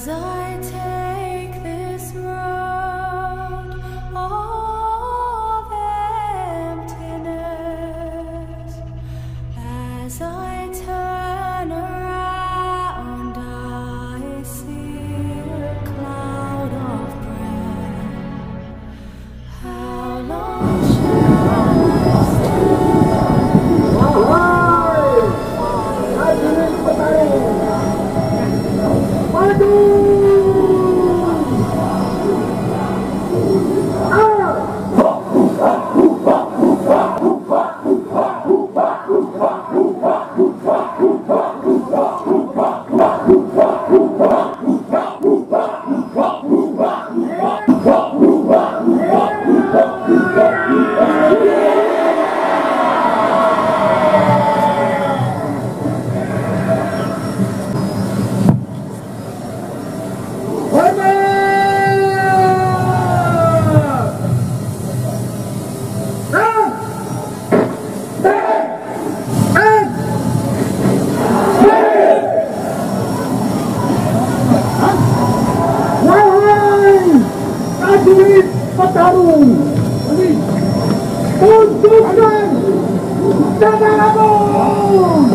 As I take this road of emptiness, as I turn around, I see a cloud of breath. How long? Yeah. petarung. Tunjukkan tenagamu.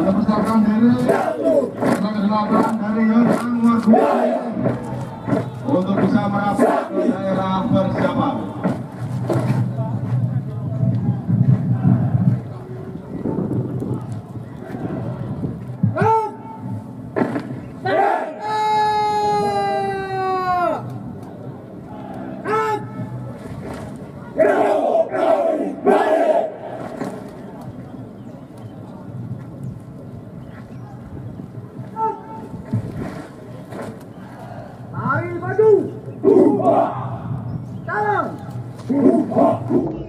Kalau kita akan diri, kita akan dari orang luar biasa. Air baju. Tumpah. Tangan. Tumpah. Tumpah.